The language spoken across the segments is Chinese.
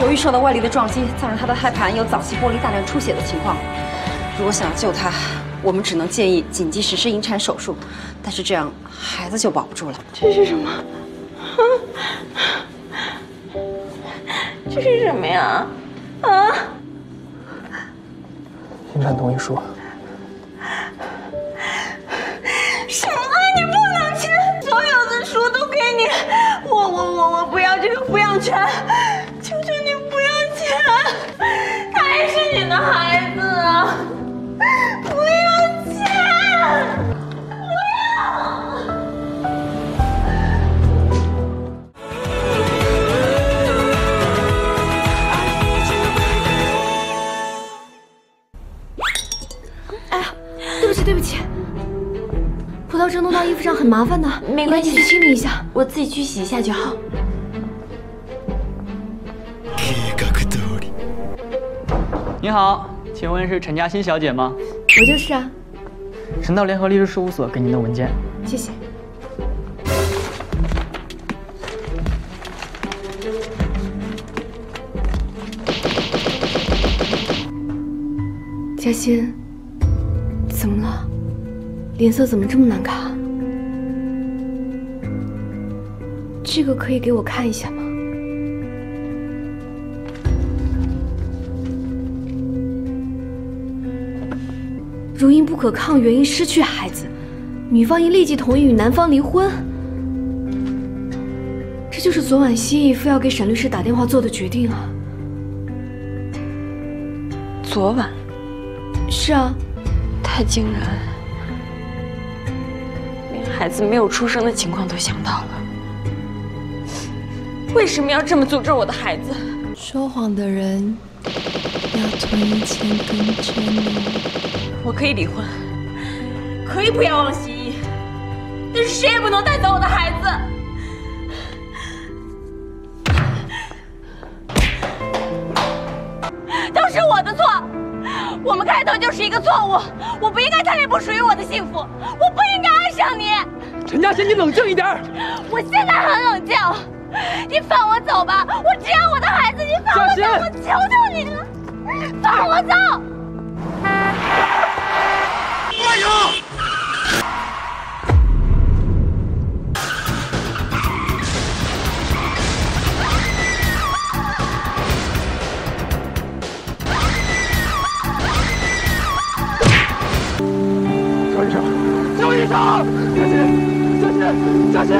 由于受到外力的撞击，造成他的胎盘有早期剥离、大量出血的情况。如果想要救他，我们只能建议紧急实施引产手术，但是这样孩子就保不住了。这是什么？这是什么呀？啊！引产同意书。的孩子啊！不要钱！不要！哎呀，对不起对不起，葡萄汁弄到衣服上很麻烦的，没关系你去清理一下。我自己去洗一下就好。你好，请问是陈嘉欣小姐吗？我就是啊，陈道联合律师事务所给您的文件。谢谢。嘉欣，怎么了？脸色怎么这么难看？这个可以给我看一下吗？如因不可抗原因失去孩子，女方应立即同意与男方离婚。这就是昨晚希逸非要给沈律师打电话做的决定啊！昨晚是啊，太惊人连孩子没有出生的情况都想到了，为什么要这么诅咒我的孩子？说谎的人要吞一千根针哦。我可以离婚，可以不要王希逸，但是谁也不能带走我的孩子。都是我的错，我们开头就是一个错误，我不应该贪恋不属于我的幸福，我不应该爱上你。陈嘉欣，你冷静一点。我现在很冷静，你放我走吧，我只要我的孩子，你放我走，我求求你了，放我走。赵医生，救医生，嘉欣，嘉欣，嘉欣，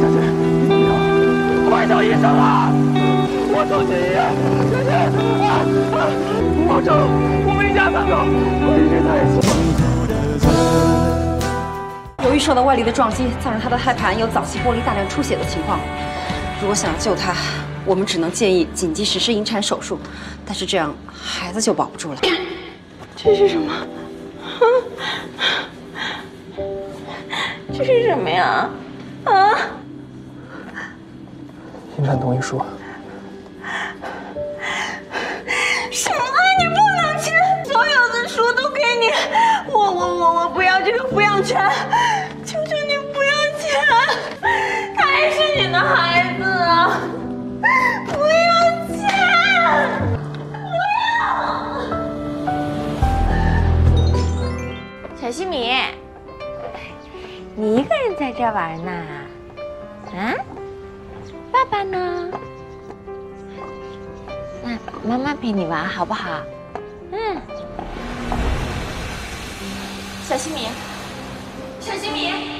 嘉欣，你怎么样？快叫医生啊！我求你，嘉欣，啊啊！保证我们一家三口会一直在一起。由于受到外力的撞击，造成他的胎盘有早期剥离、大量出血的情况。如果想要救他，我们只能建议紧急实施引产手术，但是这样孩子就保不住了。这是什么？这是什么呀？啊！引产同意书。什么？你不能签！所有的书都给你，我我我我不要这个抚养权！人在这玩呢？啊？爸爸呢？那妈妈陪你玩好不好？嗯。小西米，小西米。